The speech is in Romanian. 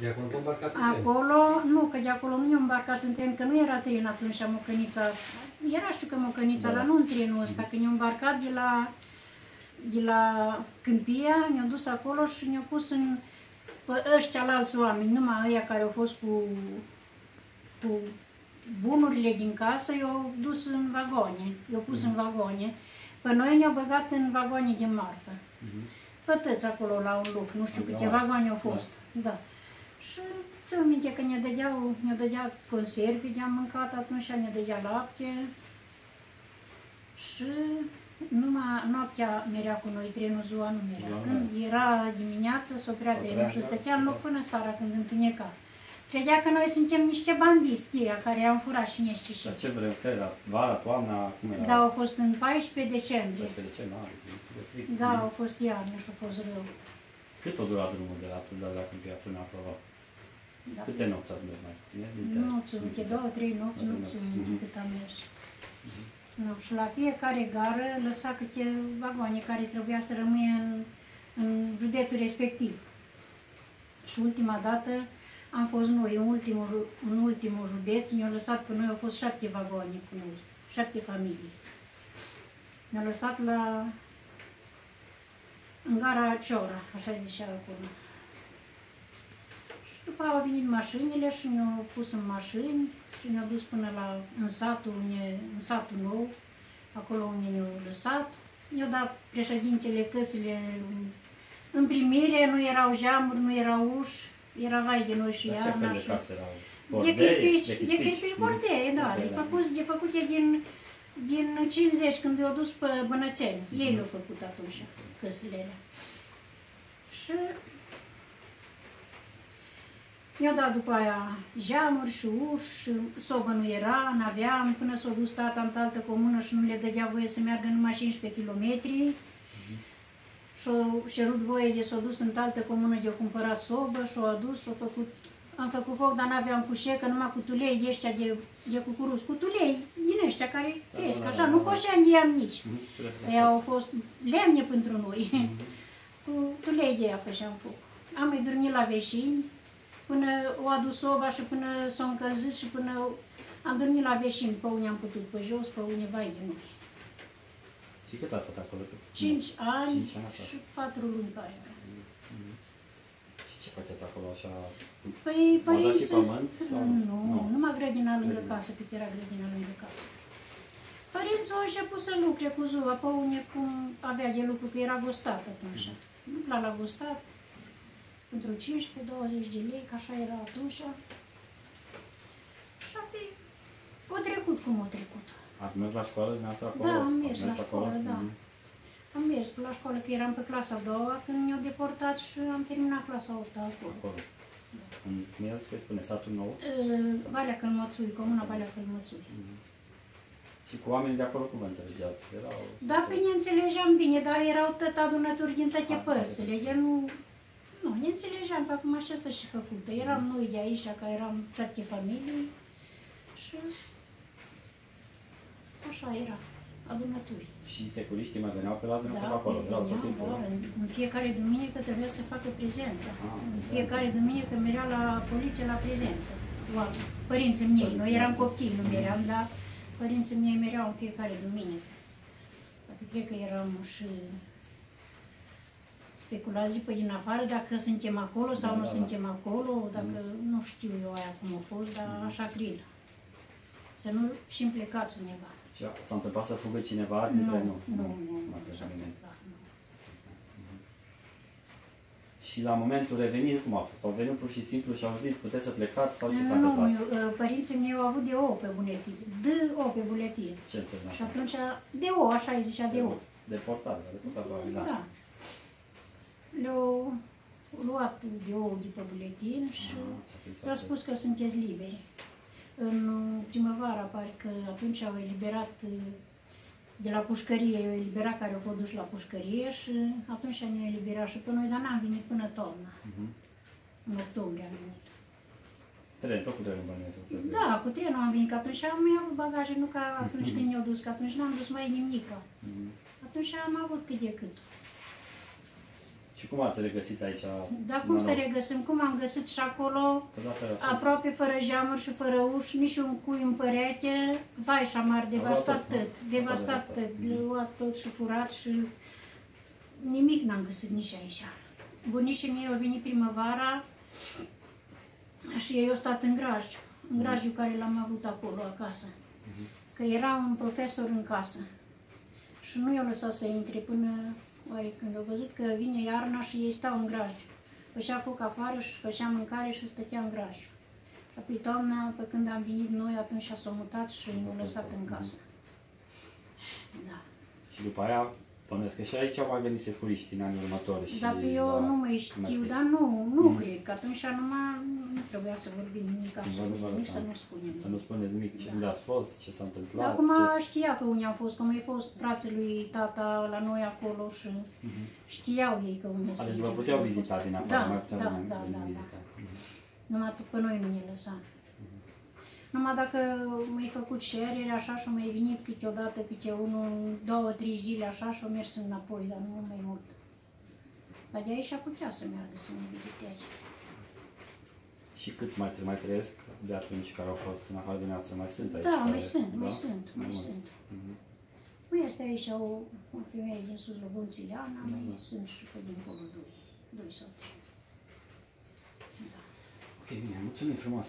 De acolo s-a îmbarcat în tren. Acolo, nu, că de acolo nu ne-am îmbarcat în tren, că nu era tren atunci, Mocănița asta. Era, știu că Mocănița, Da. dar nu în trenul ăsta, că ne-am îmbarcat de la, de la Câmpia, ne-au dus acolo și ne-au pus în, pe ăștia alți oameni, numai ăia care au fost cu, cu bunurile din casă, i-au dus în vagoane, i-au pus în vagoane. Pe noi ne-au băgat în vagoane de marfă. Pătăți acolo la un loc, nu știu Da. câte vagoane au fost. Da. Și țin minte că ne dădeau, ne dădea conserve de-am mâncat atunci, ne dădea lapte. Și numai noaptea merea cu noi, trenul ziua nu merea. Ziua nu Când era dimineață, s-o prea S-oprea, trenul și da. stătea în loc până seara când întuneca. Credea că noi suntem niște bandiți, ăia care am furat și niște și. Dar ce vrem? Că era vara, toamna, cum era? Da, au fost în 14 decembrie. Pe de ce? Nu, este de fric. Da, au fost iarnă și a fost rău. Cât a durat drumul de la de la Câmpia până acolo? Da. Câte nopți ați mers mai țineți minte? Nu țin minte, două, trei nopți, Două, nu trei țin nopți. minte Mhm. cât am mers. Nu, și la fiecare gară lăsa câte vagoane care trebuia să rămâie în, în județul respectiv. Și ultima dată am fost noi, în ultimul, ju- în ultimul județ, ne-au lăsat pe noi, au fost șapte vagoane cu noi, șapte familii. Ne-au lăsat la în gara Ciora, așa zicea acolo. Și după au venit mașinile și ne-au pus în mașini și ne-au dus până la, în, satul, unde, în satul nou, acolo unde ne-au lăsat. Ne-au dat președintele căsile în, în primire, nu erau geamuri, nu erau uși, era vai de noi și Dar ce fel iarna. de și- case erau? de Bordei? chirpici, de chirpici? chirpici Mhm. bordei, da, de, Bordei, făcut, de făcute din, din 50, când i-au dus pe Bănățeni. Mhm. Ei le-au făcut atunci, căsile alea. Și mi-au dat după aia geamuri și uși, și sobă nu era, n-aveam, până s-a dus tata în altă comună și nu le dădea voie să meargă numai 15 km. Și-au cerut voie de s-a dus în altă comună de-au cumpărat sobă și-au adus și-au făcut am făcut foc, dar n-aveam cușecă, numai cu tulei de ăștia de, de cucuruz, cu tulei din ăștia care Da, cresc, da, așa, da, nu da. coșeam nici. Mhm, trebuie Ei au fost lemne pentru noi. Mhm. Cu tulei de aia făceam foc. Am mai dormit la veșini, până o adus soba și până s-a încălzit și până am dormit la veșini, pe unde am putut, pe jos, pe unde vai de noi. Și cât a stat acolo? Cât? Cinci ani Cinci ani a stat. și patru luni, pare. Mhm. Și ce faceți acolo așa? Păi V-au dat și părinții... pământ? sau Nu, Nu. numai grădina lângă Grădina. casă, cât era grădina lângă casă. Părinții au început să lucre cu zuva, pe unde cum avea de lucru, că era gustat atunci. Lucra la gustat, pentru 15-20 de lei, că așa era atunci. Și apoi, o trecut cum o trecut. Ați mers la școală dumneavoastră acolo? Da, am mers Ați la școală, da. Mhm. Am mers pe la școală, că eram pe clasa a doua, când ne-au deportat și am terminat clasa a 8 acolo. Acolo. În, cum era să spune, satul nou? Uh, Valea Călmățui, comuna Valea Călmățui. Mhm. Și cu oamenii de acolo cum vă înțelegeați? Erau... Da, pe ne înțelegeam bine, dar erau tot adunături din toate Ah, părțile. toate El nu... Nu, ne înțelegeam, că acum așa să și făcută. Eram noi de aici, că eram șapte familii și așa era, adunături. Și securiștii mai veneau pe la dumneavoastră Da, acolo, erau tot veneam, timpul. da, în- în fiecare duminică trebuia să facă prezența. Ah, în prezență. fiecare duminică merea la poliție la prezență. Oameni. Părinții mei, noi eram Părinții copii, nu Mhm. meream, dar părinții mei mereau în fiecare duminică. Adică cred că eram și speculați pe din afară dacă suntem acolo sau Da, nu da, da. suntem acolo, dacă nu știu eu aia cum a fost, dar Mhm. așa cred. Să nu și plecați undeva. Și s-a întâmplat să fugă cineva dintre Nu, nu, nu, nu, nu a nu fost s-a nimeni. întâmplat, nu. Mhm. Și la momentul revenirii, cum a fost? Au venit pur și simplu și au zis, puteți să plecați sau ce s-a Nu, întâmplat? eu, uh, părinții mei au avut de o pe buletin. De o pe buletin. Ce înseamnă Și asta? atunci, de o, așa îi zicea de o. Deportare, la deportare, probabil, da. Da. Le-au luat de ou de pe buletin și Ah, s-a fixat le-au pe- spus că sunteți liberi. În primăvară, pare că atunci au eliberat uh, de la pușcărie, au eliberat care au fost duși la pușcărie și atunci ne-au eliberat și pe noi, dar n-am venit până toamna. Mhm. În octombrie am venit. Tren, tot cu trenul bănuiesc să plece. Da, cu trenul am venit, că atunci am mai avut bagaje, nu ca atunci când ne-au dus, că atunci n-am dus mai nimic. Mhm. Atunci am avut cât de cât. Și cum ați regăsit aici? Dar cum mă să rog, regăsim? Cum am găsit și acolo, tot la fel, așa? aproape fără geamuri și fără uși, nici un cui în perete, vai și amar, devastat tot, nu? tot, devastat Tot tot, devastat. luat tot și furat și nimic n-am găsit nici aici. Bunicii mei au venit primăvara și ei au stat în grajdiu, în grajdiu care l-am avut acolo acasă. Că era un profesor în casă și nu i-au lăsat să intre până oare când au văzut că vine iarna și ei stau în grajdiu. Făcea foc afară și făcea mâncare și stătea în grajdiu. Apoi toamna, pe când am venit noi, atunci s-au mutat și ne-au lăsat în casă. Da. Și după aia, bănuiesc că și aici au mai venit securiști în anii următori. Și, Dar pe eu da, nu mai cum știu, ați zis. dar nu, nu cred, că atunci numai nu trebuia să vorbim nimic Nu vă absolut, nici să lăsam. nu spunem. Să nu spuneți nimic ce Da. unde ați fost, ce s-a întâmplat. Dar acum ce... știa că unii au fost, că mai fost frații lui tata la noi acolo și știau ei că unde A, sunt. Mhm. deci vă puteau vizita din afară, Da, mai puteau da, veni- da, veni da, da. vizita. Mhm. Numai pe noi nu ne lăsa. Numai dacă mi-ai făcut cerere așa și mai venit câteodată, câte unul, două, trei zile așa și o mers înapoi, dar nu mai mult. Dar de aici putea să meargă să ne viziteze. Și câți mai, mai trăiesc de atunci care au fost în afară de noastră? Mai sunt aici? Da, care- mai sunt, mai da? sunt, mai mulți. sunt. Mhm. Mai este aici o, o femeie din sus Lăbunții Ileana, mai Da. sunt și pe dincolo doi, doi soți. Da. Ok, bine, mulțumim frumos.